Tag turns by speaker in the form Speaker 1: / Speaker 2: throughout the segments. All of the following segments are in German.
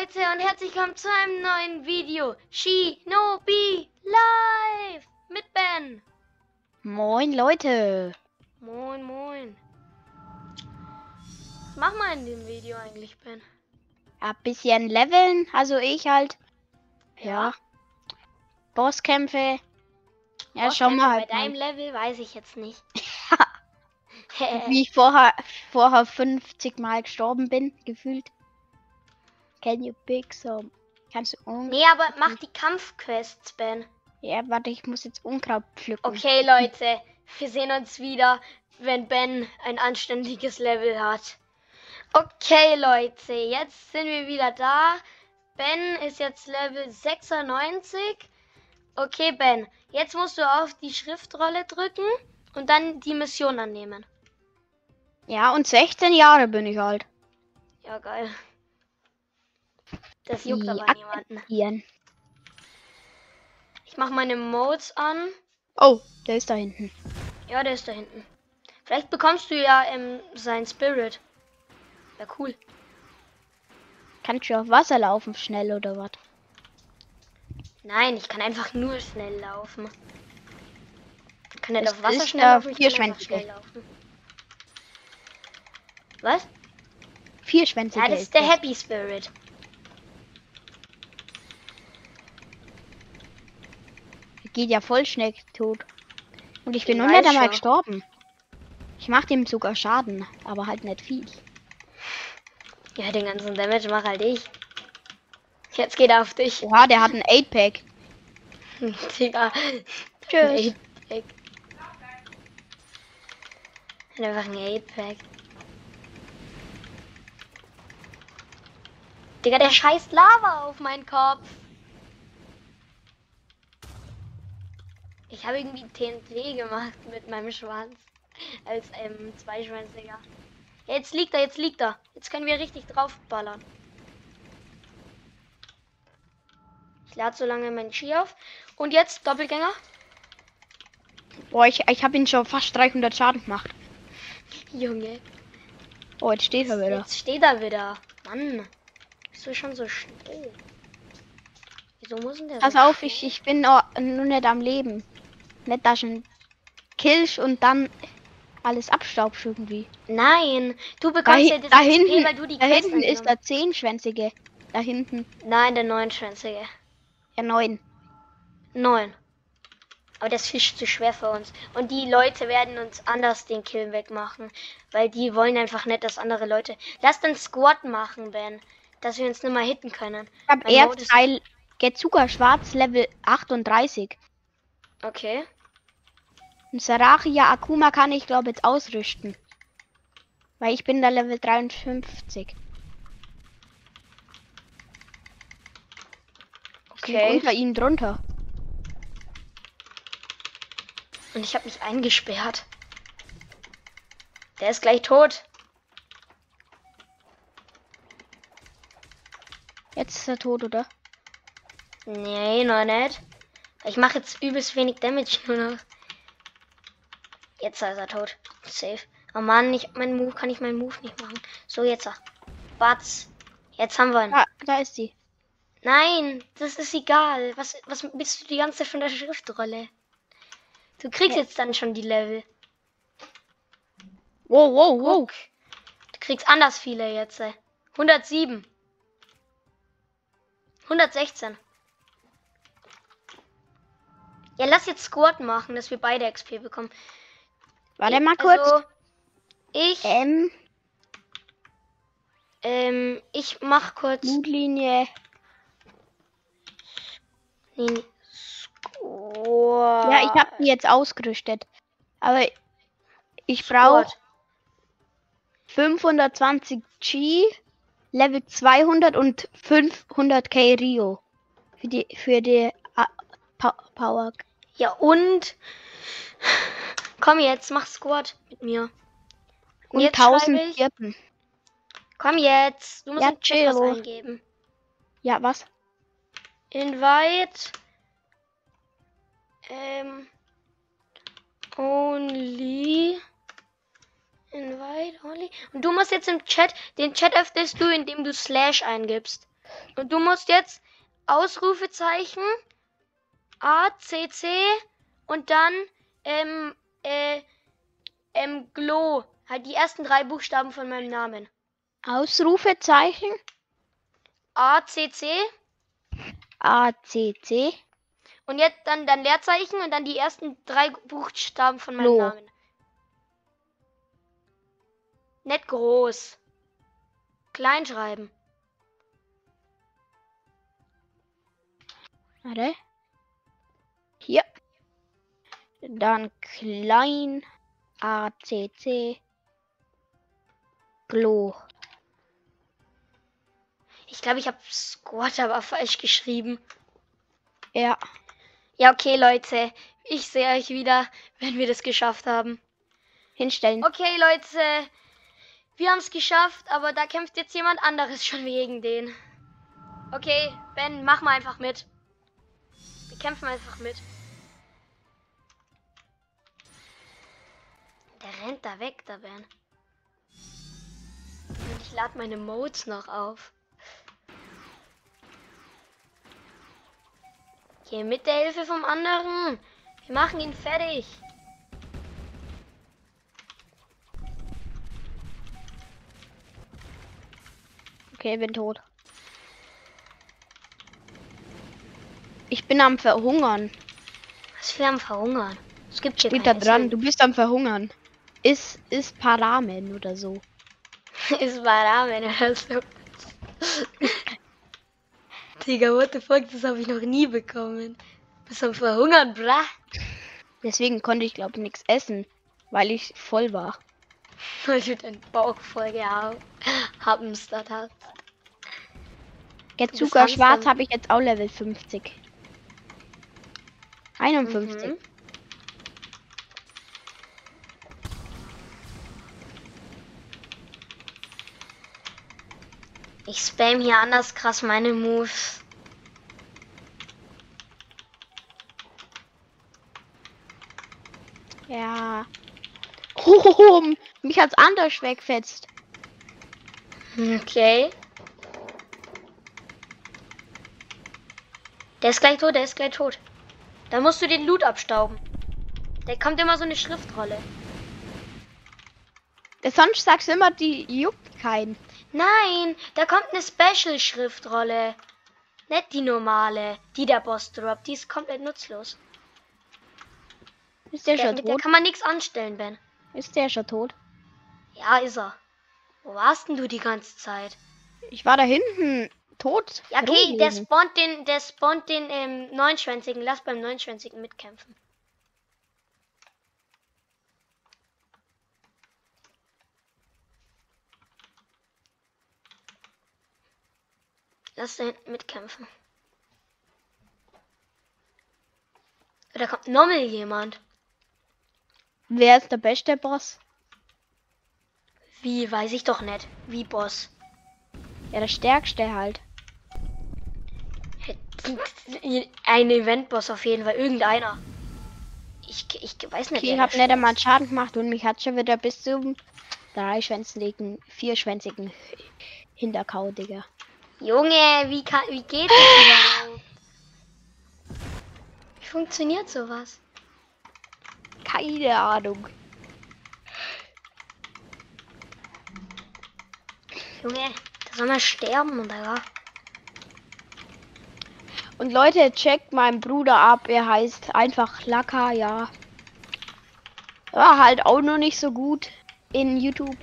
Speaker 1: Leute und herzlich willkommen zu einem neuen Video. Shinobi Live mit Ben.
Speaker 2: Moin Leute.
Speaker 1: Moin, moin. Was machen wir in dem Video eigentlich, Ben?
Speaker 2: Ja, bisschen leveln, also ich halt. Ja. Bosskämpfe. Ja,
Speaker 1: Boah,
Speaker 2: schon
Speaker 1: Kämpfe
Speaker 2: mal halt.
Speaker 1: Bei deinem Level weiß ich jetzt nicht.
Speaker 2: Wie ich vorher, vorher 50 Mal gestorben bin, gefühlt. Can you pick some? Kannst du un
Speaker 1: nee, aber mach die Kampfquests, Ben.
Speaker 2: Ja, warte, ich muss jetzt Unkraut pflücken.
Speaker 1: Okay, Leute. Wir sehen uns wieder, wenn Ben ein anständiges Level hat. Okay, Leute. Jetzt sind wir wieder da. Ben ist jetzt Level 96. Okay, Ben. Jetzt musst du auf die Schriftrolle drücken und dann die Mission annehmen.
Speaker 2: Ja, und 16 Jahre bin ich alt.
Speaker 1: Ja, geil. Das juckt
Speaker 2: Die
Speaker 1: aber niemanden.
Speaker 2: Akzeptieren.
Speaker 1: Ich mach meine Modes an.
Speaker 2: Oh, der ist da hinten.
Speaker 1: Ja, der ist da hinten. Vielleicht bekommst du ja ähm, sein Spirit. Ja, cool.
Speaker 2: Kannst du auf Wasser laufen, schnell oder was?
Speaker 1: Nein, ich kann einfach nur schnell laufen. Ich kann nicht
Speaker 2: Das
Speaker 1: auf Wasser schnell
Speaker 2: der
Speaker 1: laufen, einfach
Speaker 2: Vierschwänzige.
Speaker 1: schnell laufen. Was?
Speaker 2: Vierschwänzige
Speaker 1: Ja, das ist der. Happy Spirit.
Speaker 2: Geht ja voll schnell tot. Und ich bin noch nicht einmal gestorben. Ich mach dem sogar Schaden, aber halt nicht viel.
Speaker 1: Ja, den ganzen Damage mach halt ich. Jetzt geht er auf dich.
Speaker 2: Oha, der hat ein 8-Pack.
Speaker 1: Digga.
Speaker 2: Tschüss.
Speaker 1: Ein 8-Pack. Hat Einfach ein 8-Pack. Digga, der scheißt Lava auf meinen Kopf. Ich habe irgendwie TNT gemacht mit meinem Schwanz. Als ähm, Zweischwänziger. Ja, jetzt liegt er, jetzt liegt er. Jetzt können wir richtig draufballern. Ich lade so lange meinen Ski auf. Und jetzt Doppelgänger.
Speaker 2: Boah, ich, ich habe ihn schon fast 300 Schaden gemacht.
Speaker 1: Junge.
Speaker 2: Oh, jetzt steht er wieder.
Speaker 1: Jetzt steht er wieder. Mann. Bist du schon so schnell? Wieso muss denn der
Speaker 2: Pass
Speaker 1: so
Speaker 2: auf, ich, ich bin noch, nur nicht am Leben. Nicht da schon killst und dann alles abstaubst irgendwie.
Speaker 1: Nein, du
Speaker 2: Da,
Speaker 1: bekommst ja
Speaker 2: hi-
Speaker 1: das
Speaker 2: da
Speaker 1: XP,
Speaker 2: hinten,
Speaker 1: weil du die
Speaker 2: da
Speaker 1: Quest
Speaker 2: hinten ist der Zehnschwänzige. Da hinten.
Speaker 1: Nein, der neunschwänzige.
Speaker 2: Der neun.
Speaker 1: Neun. Aber das ist viel zu schwer für uns. Und die Leute werden uns anders den Kill wegmachen. Weil die wollen einfach nicht, dass andere Leute. Lass den Squad machen, Ben. Dass wir uns nicht mal hitten können.
Speaker 2: Ich hab
Speaker 1: ist-
Speaker 2: Erzteil Getsuga Schwarz Level 38.
Speaker 1: Okay.
Speaker 2: Und Sararia Akuma kann ich glaube jetzt ausrüsten. Weil ich bin da Level 53. Ich lieg
Speaker 1: Okay.
Speaker 2: unter ihm drunter.
Speaker 1: Und ich habe mich eingesperrt. Der ist gleich tot.
Speaker 2: Jetzt ist er tot, oder?
Speaker 1: Nee, noch nicht. Ich mache jetzt übelst wenig Damage nur noch. Jetzt ist er tot. Safe. Oh Mann, ich, mein Move kann ich meinen Move nicht machen. So, jetzt. Batz. Jetzt haben wir ihn.
Speaker 2: Ah, da ist sie.
Speaker 1: Nein, das ist egal. Was, was bist du die ganze Zeit von der Schriftrolle? Du kriegst
Speaker 2: Ja.
Speaker 1: jetzt dann schon die Level.
Speaker 2: Wow, wow, wow.
Speaker 1: Guck. Du kriegst anders viele jetzt. ey. 107. 116. Ja, lass jetzt Squad machen, dass wir beide XP bekommen.
Speaker 2: Warte mal kurz.
Speaker 1: Also, ich,
Speaker 2: M,
Speaker 1: ähm, ich mach kurz.
Speaker 2: Blutlinie.
Speaker 1: Nee. Squad.
Speaker 2: Ja, ich habe die jetzt ausgerüstet. Aber ich brauche
Speaker 1: Squad.
Speaker 2: 520 G, Level 200 und 500 K Rio. Für die, für die pa Power.
Speaker 1: Ja, und. Komm jetzt, mach Squad mit mir.
Speaker 2: Und
Speaker 1: jetzt
Speaker 2: 1000
Speaker 1: schreibe ich-
Speaker 2: Kirpen.
Speaker 1: Komm jetzt. Du musst
Speaker 2: Ja,
Speaker 1: Chat was
Speaker 2: chill.
Speaker 1: eingeben.
Speaker 2: Ja, was?
Speaker 1: Invite. Ähm. Only. Invite only. Und du musst jetzt im Chat, den Chat öffnest du, indem du Slash eingibst. Und du musst jetzt Ausrufezeichen A, C, C und dann ähm, äh, ähm, Glo. Halt die ersten drei Buchstaben von meinem Namen.
Speaker 2: Ausrufezeichen.
Speaker 1: A, C, C.
Speaker 2: A, C, C.
Speaker 1: Und jetzt dann, dann Leerzeichen und dann die ersten drei Buchstaben von meinem
Speaker 2: Lo.
Speaker 1: Namen. Nicht groß. Klein schreiben.
Speaker 2: Warte. Hier. Dann klein. A, C, C. Glo.
Speaker 1: Ich glaube, ich habe Squad aber falsch geschrieben.
Speaker 2: Ja.
Speaker 1: Ja, okay, Leute. Ich sehe euch wieder, wenn wir das geschafft haben.
Speaker 2: Hinstellen.
Speaker 1: Okay, Leute. Wir haben es geschafft, aber da kämpft jetzt jemand anderes schon gegen den. Okay, Ben, mach mal einfach mit. Kämpfen einfach mit. Der rennt da weg, der Ben. Und ich lade meine Modes noch auf. Hier mit der Hilfe vom anderen. Wir machen ihn fertig.
Speaker 2: Okay, bin tot. Ich bin am Verhungern.
Speaker 1: Was wir am Verhungern. Es gibt hier
Speaker 2: Steht da dran, du bist am Verhungern. Ist, ist Paramen oder so.
Speaker 1: Essen. Ist war Ramen oder so. Digga, what the fuck, das habe ich noch nie bekommen. Bist am Verhungern, bra.
Speaker 2: Deswegen konnte ich glaube nichts essen, weil ich voll war.
Speaker 1: Weil du deinen Bauch voll gehamstert hast.
Speaker 2: Zucker schwarz habe ich jetzt auch Level 50. 51.
Speaker 1: Mhm. Ich spam hier anders krass meine Moves.
Speaker 2: Ja. Oh, mich hat's anders wegfetzt.
Speaker 1: Okay. Der ist gleich tot, der ist gleich tot. Da musst du den Loot abstauben. Da kommt immer so eine Schriftrolle.
Speaker 2: Sonst sagst du immer, die juckt keinen.
Speaker 1: Nein, da kommt eine Special-Schriftrolle. Nicht die normale, die der Boss droppt. Die ist komplett nutzlos.
Speaker 2: Ist der,
Speaker 1: Der,
Speaker 2: schon
Speaker 1: mit der
Speaker 2: tot?
Speaker 1: kann man nichts anstellen, Ben.
Speaker 2: Ist der schon tot?
Speaker 1: Ja, ist er. Wo warst denn du die ganze Zeit?
Speaker 2: Ich war da hinten tot.
Speaker 1: Ja, okay, der spawnt den, der spawnt den ähm, Neunschwänzigen. Lass beim Neunschwänzigen mitkämpfen. Lass den mitkämpfen. Da kommt nochmal jemand.
Speaker 2: Wer ist der beste Boss?
Speaker 1: Wie, weiß ich doch nicht. Wie Boss.
Speaker 2: Ja, der stärkste halt.
Speaker 1: Ein Event-Boss auf jeden Fall. Irgendeiner. Ich, ich weiß nicht.
Speaker 2: Okay, ich
Speaker 1: wer
Speaker 2: hab
Speaker 1: der
Speaker 2: nicht einmal Schaden gemacht und mich hat schon wieder bis zum dreischwänzigen, vierschwänzigen Hinterkau, Digga.
Speaker 1: Junge, wie, kann, wie geht das überhaupt? Wie funktioniert sowas?
Speaker 2: Keine Ahnung.
Speaker 1: Junge, da soll man sterben, oder?
Speaker 2: Und Leute, checkt meinen Bruder ab. Er heißt einfach Laka, ja. Ja, halt auch noch nicht so gut in YouTube.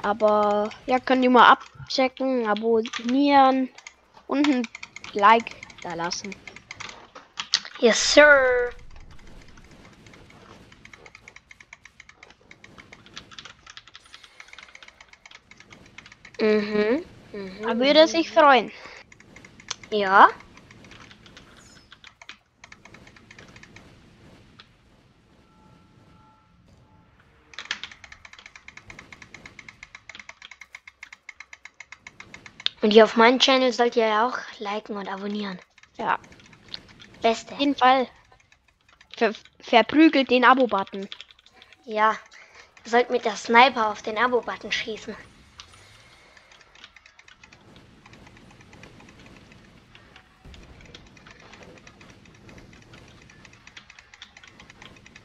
Speaker 2: Aber ja, könnt ihr mal abchecken, abonnieren und ein Like da lassen.
Speaker 1: Yes, sir. Mhm. mhm.
Speaker 2: Da würde sich freuen.
Speaker 1: Ja. Und hier auf meinem Channel sollt ihr ja auch liken und abonnieren.
Speaker 2: Ja,
Speaker 1: Beste.
Speaker 2: auf jeden Fall. Ver verprügelt den Abo-Button.
Speaker 1: Ja. Ihr sollt mit der Sniper auf den Abo-Button schießen.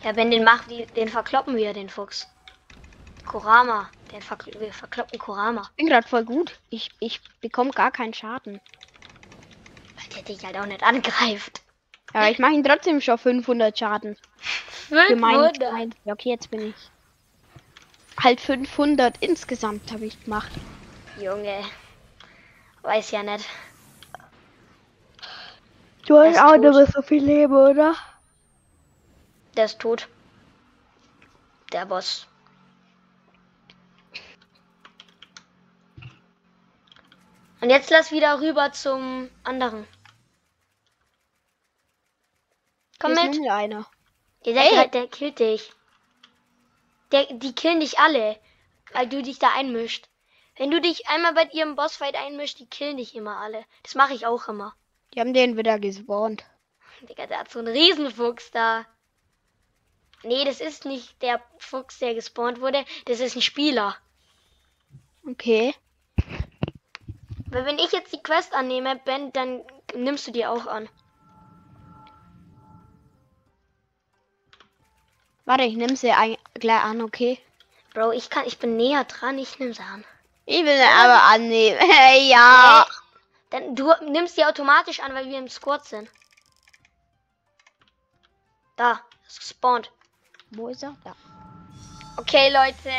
Speaker 1: Ja, wenn den macht, den verkloppen wir, den Fuchs. Kurama. Den verkl wir verkloppen Kurama.
Speaker 2: Ich bin gerade voll gut. Ich, ich bekomme gar keinen Schaden.
Speaker 1: Weil der dich halt auch nicht angreift.
Speaker 2: Aber ich mache ihn trotzdem schon 500 Schaden. Für meinen
Speaker 1: 500.
Speaker 2: Freund. Ja, okay, jetzt bin ich. Halt 500 insgesamt habe ich gemacht.
Speaker 1: Junge. Weiß ja nicht.
Speaker 2: Du
Speaker 1: hast auch nicht mehr
Speaker 2: so viel Leben, oder?
Speaker 1: Der ist tot. Der Boss. Und jetzt lass wieder rüber zum anderen. Komm
Speaker 2: Hier
Speaker 1: mit.
Speaker 2: einer.
Speaker 1: Der, der, der killt dich. Der, die killen dich alle, weil du dich da einmischt. Wenn du dich einmal bei ihrem Bossfight einmischt, die killen dich immer alle. Das mache ich auch immer.
Speaker 2: Die haben den wieder gespawnt.
Speaker 1: Digga, der hat so einen Riesenfuchs da. Nee, das ist nicht der Fuchs, der gespawnt wurde. Das ist ein Spieler.
Speaker 2: Okay.
Speaker 1: Weil wenn ich jetzt die Quest annehme, Ben, dann nimmst du die auch an.
Speaker 2: Warte, ich nehme sie ein, gleich an, okay?
Speaker 1: Bro, ich kann, ich bin näher dran, ich nehme sie an.
Speaker 2: Ich will sie aber annehmen. ja.
Speaker 1: Dann du nimmst die automatisch an, weil wir im Squad sind. Da, es gespawnt.
Speaker 2: Wo ist er? Da.
Speaker 1: Okay, Leute,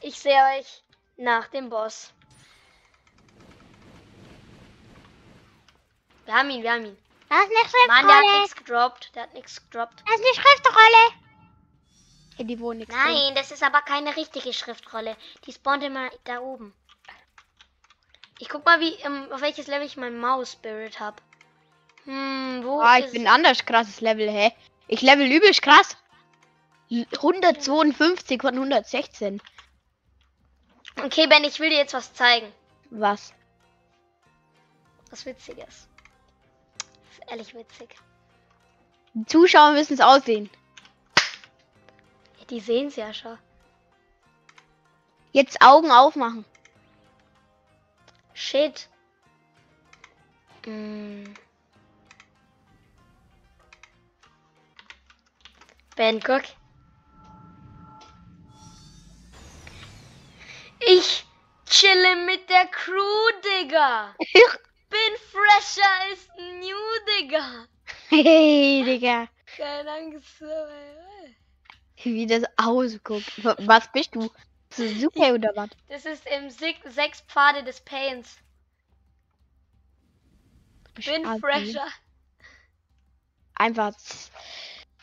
Speaker 1: ich sehe euch nach dem Boss. Wir haben ihn, wir haben ihn.
Speaker 2: Das ist eine
Speaker 1: Mann, der hat nichts gedroppt. Der hat nichts gedroppt.
Speaker 2: Das ist eine Schriftrolle. Ja, die wohnen nichts.
Speaker 1: Nein, das ist aber keine richtige Schriftrolle. Die spawnt immer da oben. Ich guck mal, wie ähm, auf welches Level ich meinen Maus Spirit habe. Hm, wo
Speaker 2: Ah, ich
Speaker 1: ist
Speaker 2: bin ein anders krasses Level, hä? Ich level übelst krass. L- 152 von 116.
Speaker 1: Okay, Ben, ich will dir jetzt was zeigen.
Speaker 2: Was?
Speaker 1: Was Witziges. Ist ehrlich witzig.
Speaker 2: Die Zuschauer müssen es aussehen.
Speaker 1: Ja, die sehen es ja schon.
Speaker 2: Jetzt Augen aufmachen.
Speaker 1: Shit. Mm. Ben, guck. Ich chille mit der Crew, Digga. Bin fresher als New, Digga.
Speaker 2: hey, Digga.
Speaker 1: Keine Angst.
Speaker 2: Wie das ausguckt. Was bist du? Suzuki oder was?
Speaker 1: Das ist im Sig sechs Pfade des Pains. Bin
Speaker 2: Asi.
Speaker 1: fresher.
Speaker 2: Einfach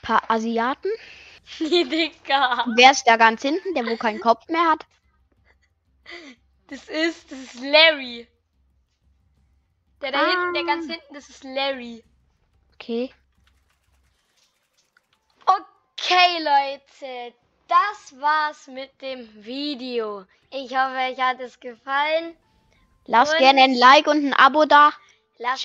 Speaker 2: paar Asiaten.
Speaker 1: Digga.
Speaker 2: Wer ist da ganz hinten, der wo keinen Kopf mehr hat?
Speaker 1: Das ist, das ist Larry. Der da
Speaker 2: Ah.
Speaker 1: hinten, der ganz hinten, das ist Larry.
Speaker 2: Okay.
Speaker 1: Okay, Leute, das war's mit dem Video. Ich hoffe, euch hat es gefallen.
Speaker 2: Lass
Speaker 1: Und-
Speaker 2: gerne ein Like und ein Abo da.
Speaker 1: Lasst